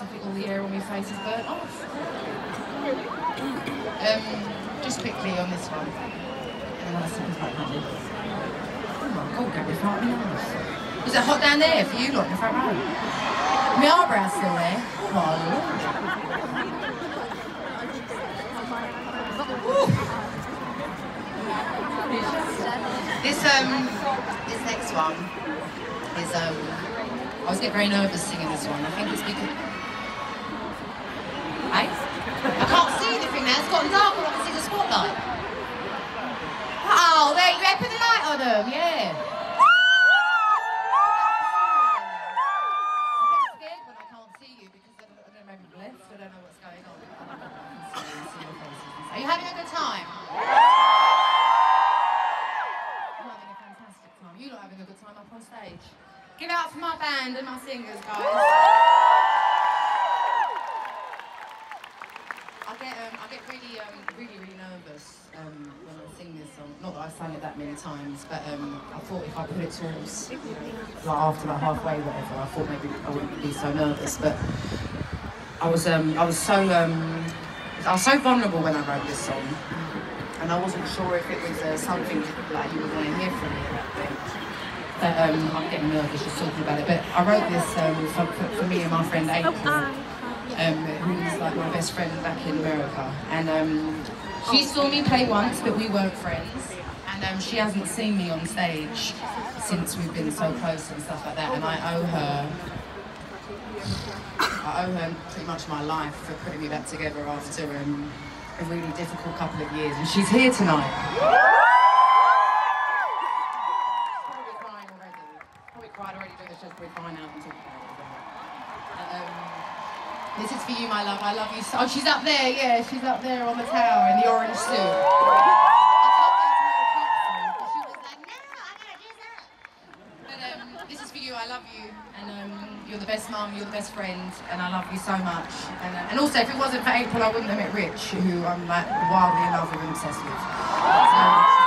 for all the here on my face is burnt off. Oh. um, just quickly on this one. Oh my god, Gary, it's not nice. Is it hot down there for you lot in the front row? My eyebrows still there. Oh. this um this next one is um I always get very nervous singing this one. I think it's because... Hey? I can't see anything It's got dark. All I can see the spotlight. Oh, they are you put the light on them, yeah? Give it up for my band and my singers, guys. I get, um, I get really, um, really, really nervous um, when I sing this song. Not that I've sung it that many times, but um, I thought if I put it towards, like after like halfway, whatever, I thought maybe I wouldn't be so nervous. But I was, um, I was so, um, I was so vulnerable when I wrote this song, and I wasn't sure if it was uh, something like you were going to hear from me at that point. But um, I'm getting nervous just talking about it. But I wrote this um, for, for, me and my friend April um, who's like my best friend back in America. And um, she saw me play once, but we weren't friends. And um, she hasn't seen me on stage since we've been so close and stuff like that. And I owe her, I owe her pretty much my life for putting me back together after um, a really difficult couple of years. And she's here tonight. Is for you, my love. I love you so. Oh, she's up there. Yeah, she's up there on the tower in the orange suit. But she was like, "No, I gotta do that." But um, this is for you. I love you, and um, you're the best mum. You're the best friend, and I love you so much. And, uh, and also, if it wasn't for April, I wouldn't have met Rich, who I'm like wildly in love with and obsessed with. So,